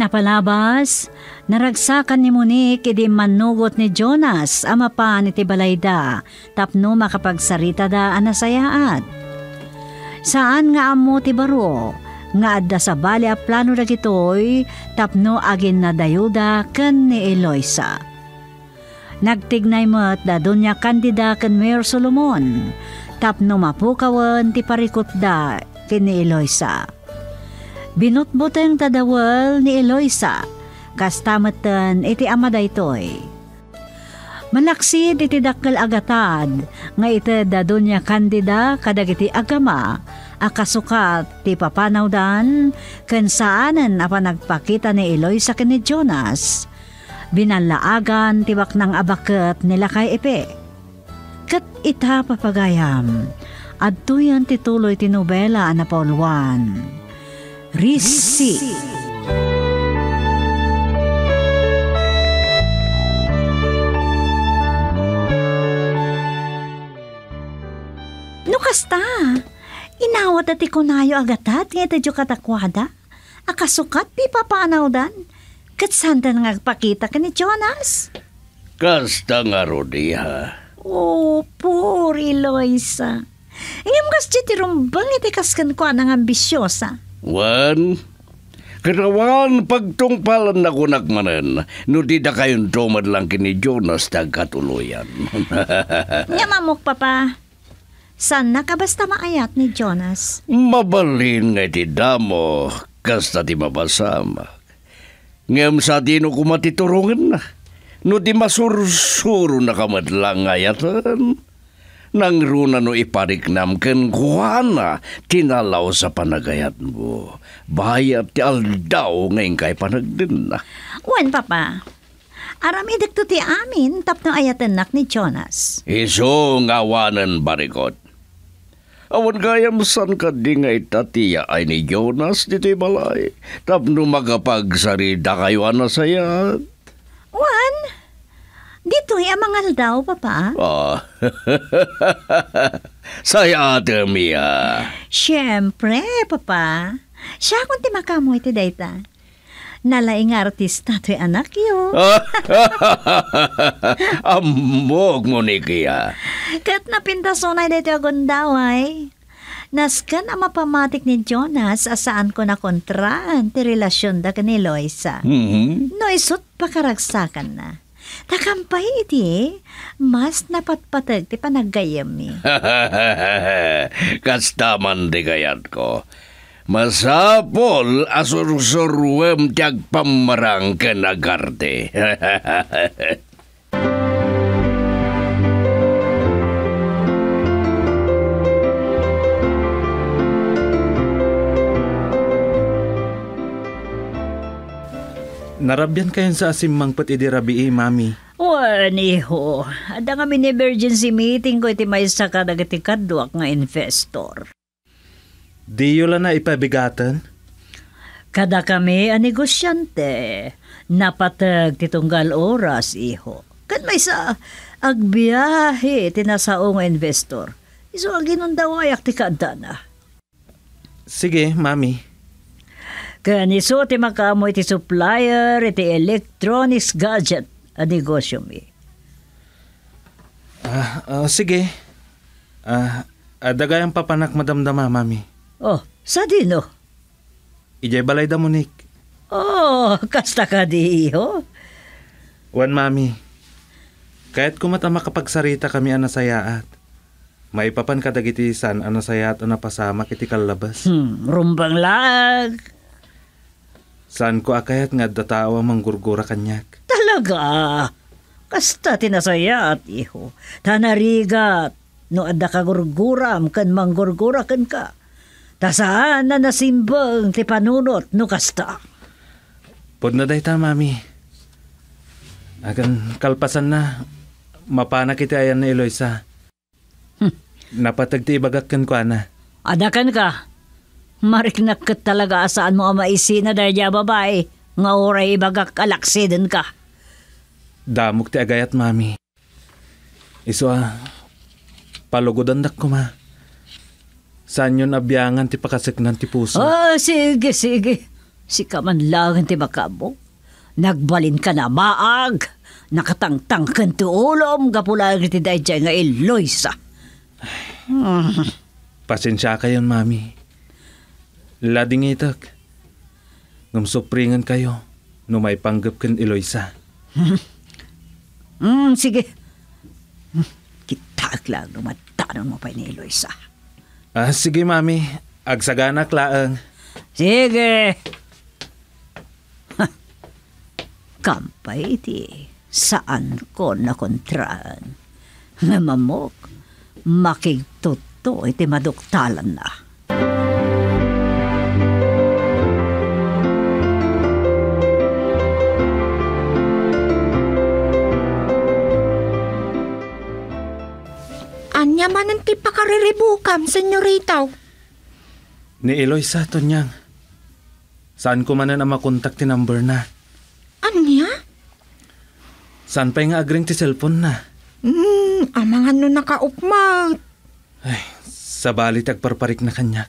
Napalabas, naragsakan ni Monique idi manugot ni Jonas ama pa ni Tibalayda tapno makapagsarita da anasayaat. Saan nga amo ti baro, nga adda sa bali a plano da gitoy tapno agin na dayuda ken ni Eloisa. Nagtignay mo't da dunya kandida ken Mayor Solomon. Tapno mapukawan ti parikot da ken ni Eloisa Binutbuteng tadawal ni Eloisa, kastamatan iti ama daytoy. Malaksid iti dakkel agatad, nga iti dadunya kandida kadagiti agama, akasukat ti papanawdan, ken saanen apa nagpakita ni Eloisa ken ni Jonas, binalaagan tibak ng abaket nila kay Epe. Kat ita papagayam, adtuyan tituloy ti nobela na Pauluan. Risi. No kasta, inawat ati kunayo agatat nga iti katakwada. Akasukat pi papanaw dan. Kat sanda nga pakita ka ni Jonas? Kasta nga Rodi ha. Oh, poor Eloisa. Ingam kas ti rumbang iti kaskan ko anang ambisyosa. Wan, karawan pagtungpalan na kunak manen, no di da kayon tumad lang kini Jonas tagkatuluyan. Nga mamok, papa. San na ka basta maayat ni Jonas? Mabalin nga ti damo, kasta ti mabasama. Ngam sa di no kumatiturungan na. No di masursuro na kamadlang ayatan nang runa no ipariknam ken kuana tinalaw sa panagayat mo. Bayat ti aldaw ngayon kay panagdin na. Wen, papa. Aramidik to ti amin tapno ayatanak ni Jonas. Iso ngawanan barikot. Awan gayam san ka di nga itatiya ay ni Jonas dito'y balay. Tapno magapagsarida kayo na saya. Dito ay amangal daw, papa. Ah, saya ate Mia. Siyempre, papa. Siya kung ti makamoy ti dayta. Nalaing artista to'y anak yo. Amog mo ni Kia. Kat napintasonay dito agundaway. Naskan ang mapamatik ni Jonas asaan ko na kontraan ti relasyon da ni Loisa. Mhm. No isot pakaragsakan na. Takampay iti, mas napatpatag ti panaggayam mi. Kastaman di kayat ko. Masapol asursurwem tiag pamarang kenagarte. Narabyan kayon sa asimang pat idi rabi eh, mami. Waniho, ada nga mini emergency meeting ko iti may sa kadagiti kadwak nga investor. Di lang na ipabigatan. Kada kami a negosyante, napatag titunggal oras, iho. Kan may sa agbiyahe tinasaong investor. Iso ang ginundaw ay akti kada na. Sige, mami. Kaniso ti makamo iti supplier, iti electronics gadget a negosyo mi. Ah, ah, sige. Ah, adagayang papanak madamdama, mami. Oh, sa dino? Ijay balay da Monique. Oh, kasta ka di, iho. Wan, mami. Kahit kumata makapagsarita kami anasayaat. Maipapan kadagiti san anasayaat o napasama kiti kalabas. Hmm, rumbang lag. Saan ko akayat nga datawa manggurgura kanyak. Talaga. Kasta tinasaya at iho. Tanarigat. No adda ka gurguram kan manggurgura kan ka. Tasaan na nasimbang ti panunot no kasta. Pod na day ta, mami. Agan kalpasan na. Mapana kiti ayan na Eloisa. Napatag ti ibagak kan ko, ana. Adakan ka. Mariknak ka talaga asaan mo ang maisina dahil ya babae. Nga oray ibagak alaksiden ka. Damok ti agayat, mami. Iso ah, palugodan dak ko, ma. Saan yun abyangan ti pakasiknan ti puso? Oh, sige, sige. Si kaman lang ti makabo. Nagbalin ka na maag. Nakatangtang kan ti ulom. Gapulang ti dayjay nga Eloisa. Pasensya kayon, mami. Lading itak. Ngumsupringan kayo. No may panggap kan Eloisa. Hmm, sige. Kitag lang lumatanon mo pa ni Eloisa. Ah, sige, mami. Agsaganak laang. Sige. Kampay iti saan ko nakontraan. Nga mamok, makigtuto iti maduktalan na. Anya man ang ti pakariribukam, senyoritaw. Ni Eloisa, Tonyang. Saan ko man na makontak ti number na? Anya? Saan pa nga agring ti cellphone na? Hmm, amangan no nakaupmat. Ay, sa balit agparparik na kanyak.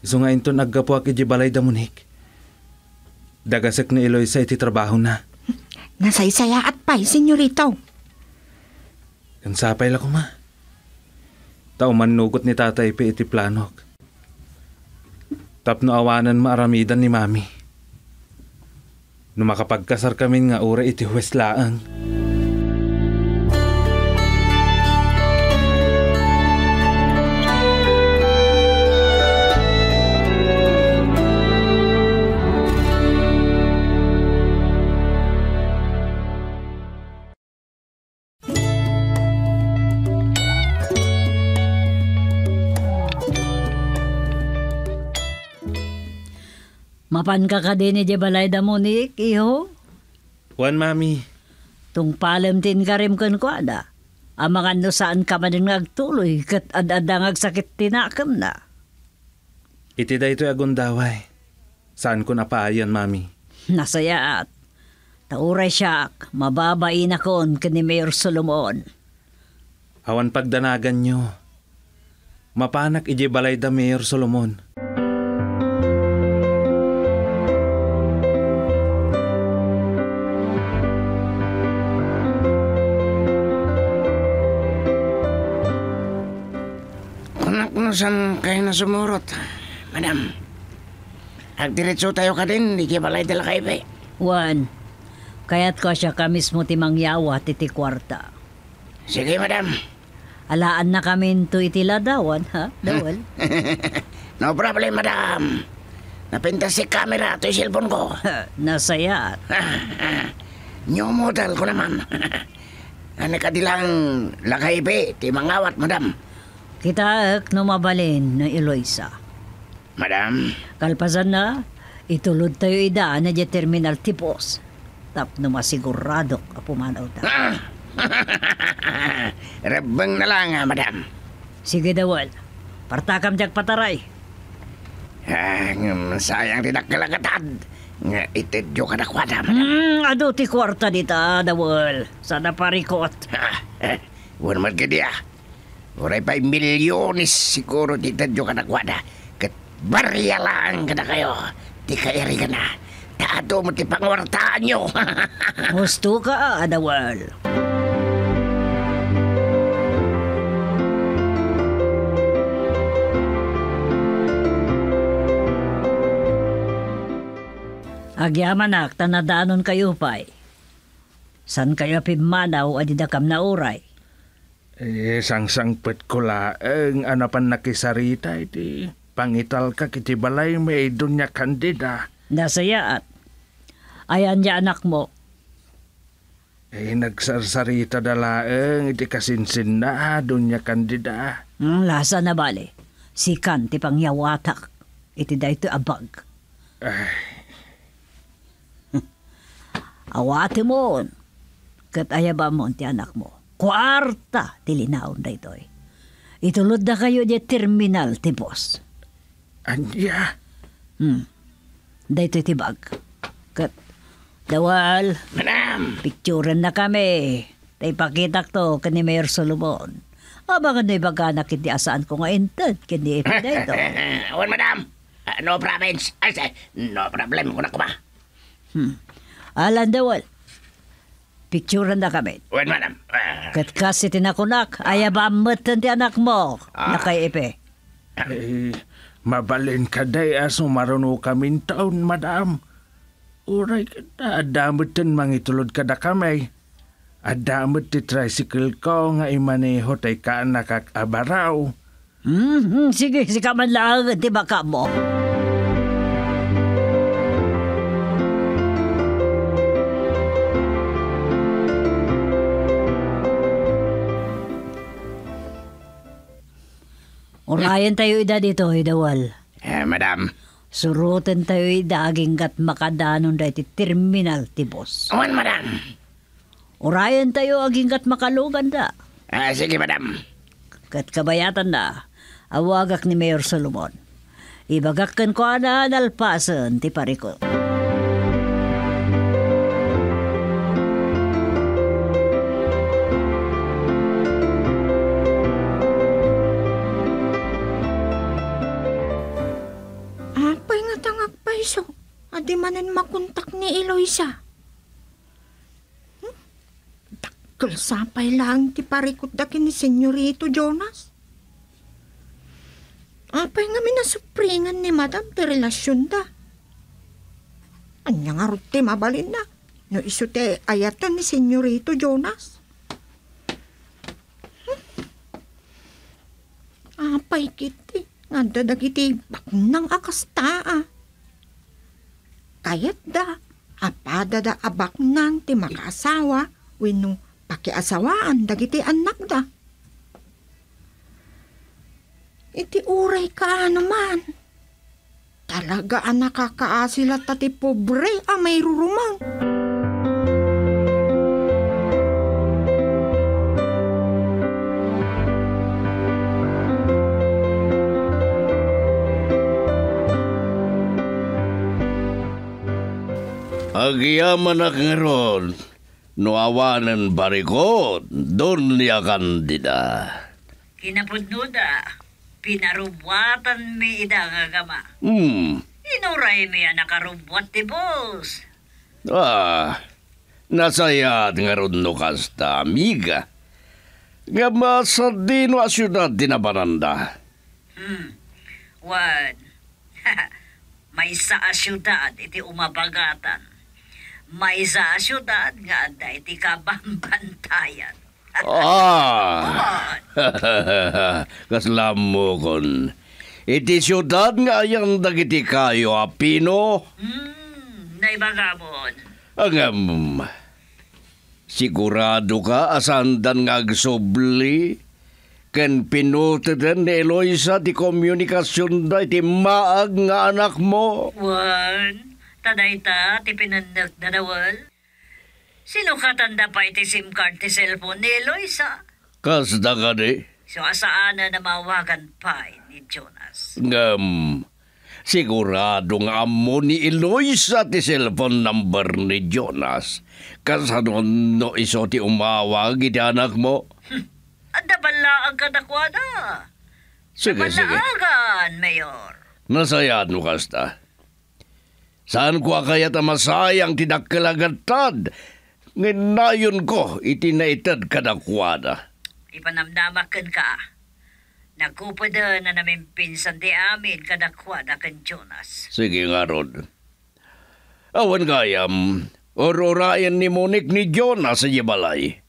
Iso nga ito naggapo aki di balay damunik. Dagasek ni Eloisa iti trabaho na. Nasaysaya at pay, senyoritaw. Kansapay la ko ma. Tao manugot ni tatay pa iti planok. Tapno awanan maaramidan ni mami. No makapagkasar kami nga ura iti huwes Mapan ka ka din ni Jebalay da Monik, iho. Juan mami, Tung palem tin karim kun ko ada. Amangan no saan ka man din agtuloy, kat ad-adang sakit tinakam na. iti da ito agundaway. Saan ko napaayan mami? Nasaya at tauray siya, mababain akon kani Mayor Solomon. Awan pagdanagan nyo. Mapanak ije balay da Mayor Solomon. San kayo na sumurot. Madam, agdiretso tayo ka din, di kibalay dala kayo ba? Juan, kaya't ko siya ka mismo timang yawa titi kwarta. Sige, madam. Alaan na kami to itiladawan, ha? Dawal. No problem, madam. Napintas si camera to yung cellphone ko. Nasaya New model ko naman. Ano ka dilang lakay ba? Ti mangawat, madam. Kita ak no mabalin na Eloisa. Madam, Kalpasan na, itulod tayo ida na di terminal tipos. Tap no masigurado ka pumanaw ta. Rabang na lang, ah, madam. Sige dawal, partakam jak pataray. Ah, sayang tidak kalakatad. Nga itedyo ka na kwada, madam. Hmm, ado ti kwarta dita, dawal. Sana parikot. Wala man ka diya. Uray pa milyones siguro di tadyo ka nakwada. Kat barya lang ka na kayo. Di ka eri ka na. Taado mo ti pangwartaan nyo. Gusto ka, adawal. Agyaman ak, tanadaanon kayo pa'y. San kayo pimanaw adidakam na uray? Eh, sang-sangpet ko laeng anapan nakisarita iti. Pangital ka kiti balay may dunya kandida. Nasaya at. Ayan niya anak mo. Eh, nagsarsarita da laeng iti kasinsin na dunya kandida. Hmm, lasa na bali. Sikan ti pangyawatak. Iti da ito abag. Awati mo. Kat ayaba mo ti anak mo. Kwarta ti linaon da ito'y. Itulod na kayo di terminal ti boss. Anya, Hmm. Da ito'y tibag. Kat dawal, Madam, picturean na kami. Tay pakitak to kani Mayor Solomon. Abangan na ibaganak hindi asaan ko nga intad kani ito na ito. Wan madam. Ah, no province. Ay, say, no problem ko na ka ba? Alan dawal. Picturean na kami. Wen, madam. Ah, Kat kasi tinakunak, ay ba matan ti anak mo na kay Epe. Eh, mabalin ka day aso maruno kamin taon, madam. Uray ka na, adamutan mangitulod ka da kamay. Adamot ti tricycle ko nga imaneho tay ka nakakabaraw. Hmm, sige, sika man lang, di ba ka mo? Urayan tayo ida dito, idawal. eh, madam. Surutan tayo ida aging kat makadanon da iti terminal ti boss. Wen, madam. Urayan tayo aging kat makalugan da. Ah, sige, madam. Kat kabayatan na, awagak ni Mayor Solomon. Ibagakkan ko na nalpasan ti pariko. Adi manen makontak ni Eloisa. Hmm? Dakkel sapay lang ti parikot dakin ni Senyorito Jonas. Apay nga minasupringan ni Madam ti relasyon da. Anya nga ruti mabalin na. No iso ti ayatan ni Senyorito Jonas. Hmm? Apay kiti. Nga dadagiti baknang akastaa. Kayat da, apada da abak nang ti makasawa, wenno pakiasawaan dagiti anak da. Iti uray ka naman. Talaga ang nakakaasila tati pobre a may rurumang. Agyaman na ngaron, no awanan barikot, doon niya kandida. Kinapudnuda, pinarubwatan mi ida nga gama. Hmm, Inuray mi nakarubwat ti boss. ah, nasayat ngaron no kasta, amiga. Nga masa di no asyudad dinabananda. Hmm. Wan. May sa asyudad iti umabagatan. May sa asyudad nga ada iti kabambantayan. Ah, kaslam mo kon. Iti syudad nga yang dagiti kayo apino. Hmm. Naibagamon. Angam, sigurado ka asandan nga agsobli? Ken pinututan ni Eloisa ti komunikasyon da iti maag nga anak mo. Wan. Tadayta ti pinandag na dawal. Sino katanda pa iti SIM card ti cellphone ni Eloisa? Kasda ka di. So asaan na namawagan pa ni Jonas? Ngam, sigurado nga amo ni Eloisa ti cellphone number ni Jonas. Kasanon no iso ti umawag iti anak mo. Anda bala ang kadakwada. Sige, sige. Balaagan, Mayor. Nasayad mo kasta. Saan ko kaya tamasayang tinakalagatad? Nginayon ko itinaitad kadakwada. Ipanamnamakan ka. Nagkupada na namin pinsan di amin kadakwada kan Jonas. Sige nga, Rod. Awan gayam, ororayan ni Monique ni Jonas sa Yabalay.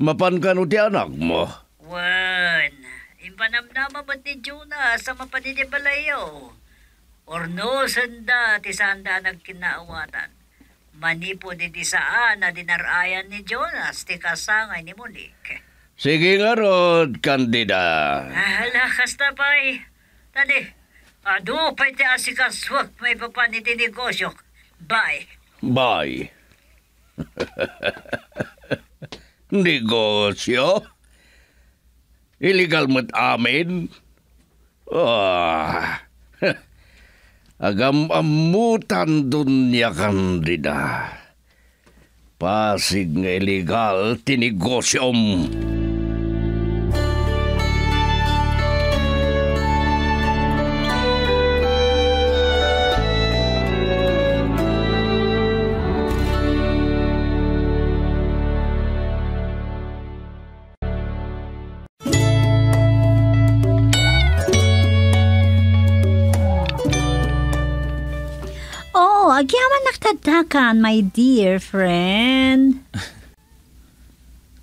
Mapan ka no ti anak mo. Wan, impanamnama ba't ni Jonas sa mapanidibalayo? Orno sanda ti sanda nagkinaawatan. Manipo di di saan na dinarayan ni Jonas ti kasangay ni Monique. Sige nga, Rod, kandida. Hala, kasta pa'y. Tadi, ado pa'y ti asikaswak may papanit ti negosyo. Bye. Bye. Negosyo? Illegal mo't amin? Ah, agam amutan dun niya kandida. Pasig nga illegal tinigosyom. Agyaman naktadakan, my dear friend.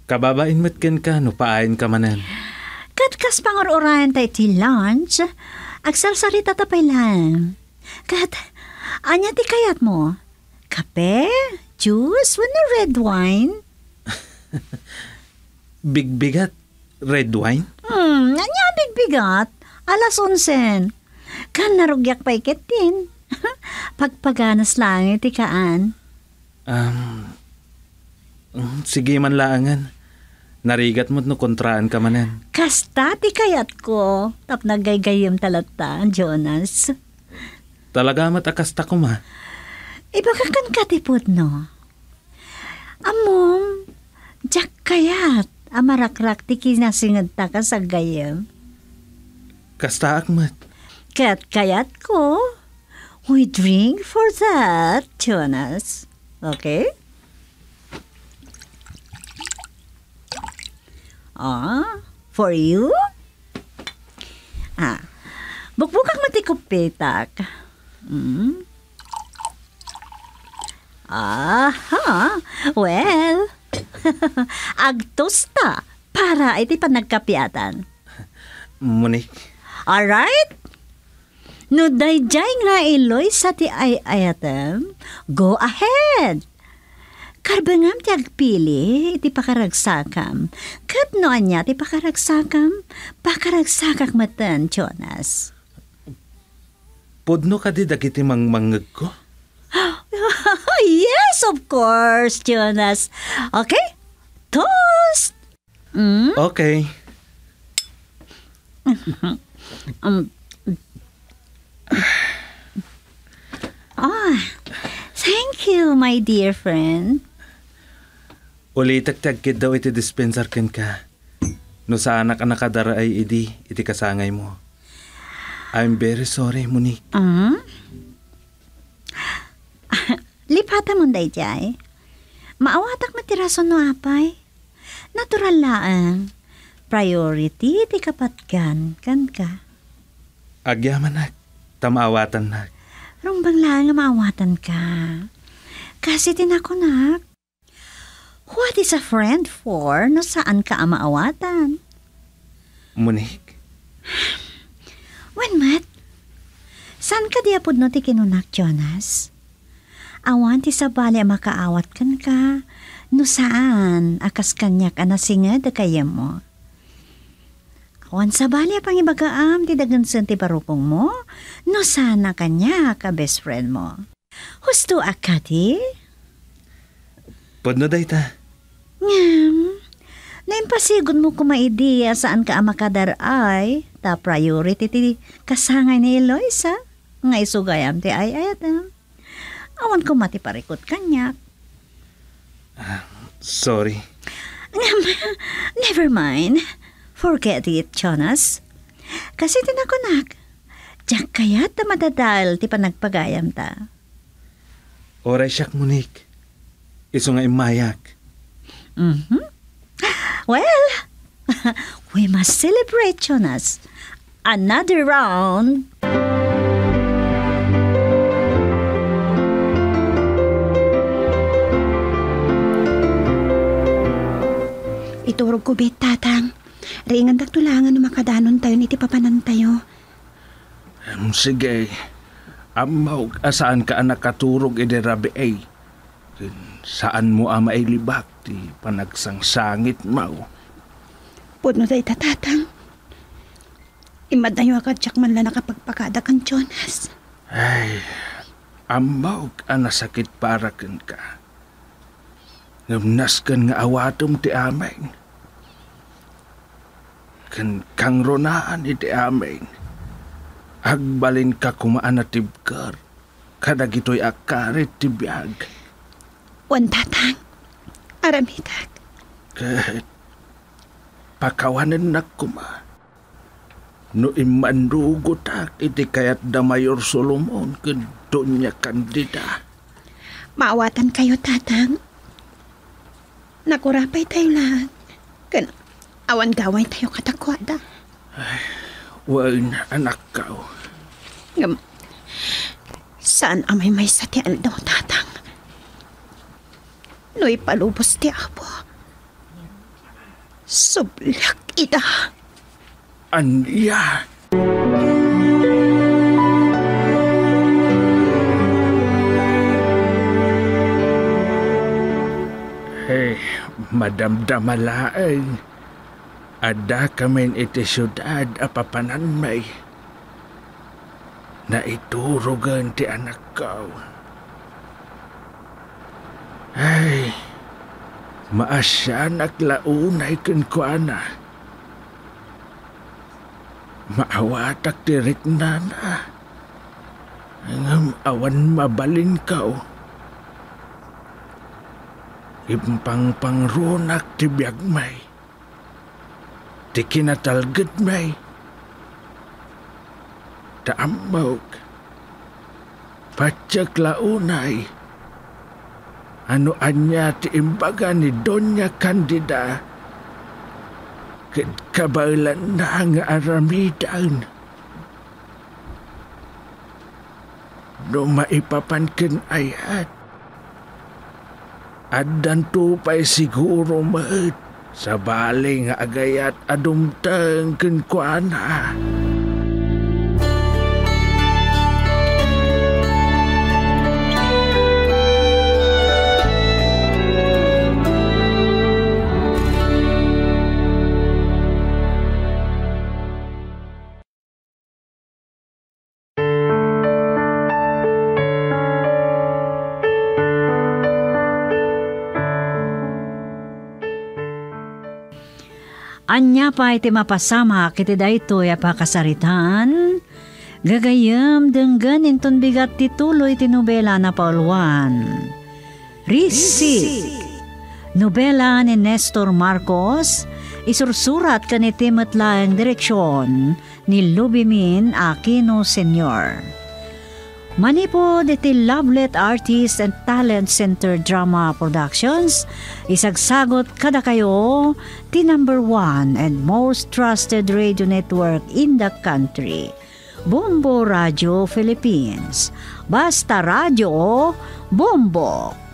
Kababain mo't ken ka, no paayin ka manan. Kat kas pangorurayan tayo ti lunch, agsalsarita tapay lang. Kat, anya ti kayat mo? Kape? Juice? Wano red wine? Bigbigat, red wine? Hmm, anya bigbigat? Alas onsen. Kan narugyak pa ikitin. Pagpaganas lang iti kaan. Um, mm, sige man laangan. Narigat mo't no kontraan ka manan. Kasta ti kayat ko. Tap nagaygayim talata, Jonas. Talaga matakasta ko ma. Ibagakan ka tipod no. Amom, jak kayat. Amarakrak ti kinasingad ta ka sa gayam. Kasta akmat. Kat kayat ko. We drink for that, Jonas. Okay? Ah, for you? Ah, bukbukak matikupitak. Hmm? Aha, well, agtosta para iti panagkapiatan. Munik. Alright? No dayjay nga iloy sa ti ay ayatem, go ahead. Karbangam ti agpili, iti pakaragsakam. Kat no anya ti pakaragsakam, pakaragsakak matan, Jonas. Podno ka di dagiti mangmangag ko? yes, of course, Jonas. Okay? Toast! Mm? Okay. Um, ah, thank you, my dear friend. Ulitak tagkid daw iti dispenser ken ka. No sa anak ang nakadara ay idi, iti kasangay mo. I'm very sorry, Munik. Ah? Lipata mo day jay. Maawatak matiraso no apay. Natural laang. Priority ti kapatgan kan ka. Agyaman nak, tamawatan nak. Rumbang lang nga maawatan ka. Kasi tinakunak. What is a friend for no saan ka maawatan? Munik, When mat? Saan ka diapod no ti kinunak, Jonas? Awan ti sabali makaawat kan ka. No saan akas kanyak anasingad kaya mo? Awan sabali pang ibagaam ti dagansan ti parupong mo. No sana kanya ka best friend mo. Husto akati? podno day ta. Ngam, naimpasigod mo kumaidiya saan ka ang makadaray, ta priority ti kasangay ni Eloisa, nga isugayam ti ay ayatam. Awan ko mati parikot kanyak. Sorry. Ngam, never mind. Forget it, Jonas. Kasi tinakunak, Diyak kaya ta madadal ti panagpagayam ta. Oray siyak, Munik. Iso nga imayak. Mhm. Well, we must celebrate, Jonas. Another round. Iturog ko bet, tatang. Ringan tagtulangan no makadanon tayo iti papanan tayo. Um, sige. Amaw, asaan ka anak katurog edi rabi ay? Kin- Saan mo ama ay libak ti panagsangsangit mau? Pudno tayo tatatang. Imadayo agad tsak man lang nakapagpakada kan Jonas. Ay, amaw ana sakit para ken ka. Ngamnas kan nga awatom ti ameng. Kan kang ronaan iti ameng. Agbalin ka kumaan na tibkar. Kadag ito'y akarit ti biyag. Wan tatang. Aramitak. Kahit pakawanan na kuma. No imandugo tak iti kayat da Mayor Solomon ken Doña Candida. Maawatan kayo, tatang. Nakurapay tayo lang. Kan, awan gaway tayo katakwada. Wain anak kau. Ngam, Saan amay may sa ti daw tatang? No'y palubos ti apo. Sublak ida. Anya? Hey, madamdamalaeng. Ada kamin iti syudad apapanan may. Na iturugan ti anak ko. Ay, maasyan launay kun ko ana. Maawatak tirik na na. Ngam awan mabalin kao. Impang pangrunak ti biyag may. Ti kinatalgad may. Taamog. Patsak launay. Ano anya ti imbaga ni Doña Candida. Kat kabailan na nga aramidan. No maipapankin ayat. Adan tupay siguro mat sa baling nga agayat adumtang Anya pa iti mapasama kiti daytoy apakasaritan. Gagayam denggan inton bigat tituloy ti nobela na paulwan. Risi. Nobela ni Nestor Marcos, isursurat ka ni Timatlaang direksyon ni Lubimin Aquino Sr. Manipo diti Lovelet Artist and Talent Center Drama Productions, isagsagot kada kayo ti number one and most trusted radio network in the country. Bombo Radio Philippines. Basta Radio, Bombo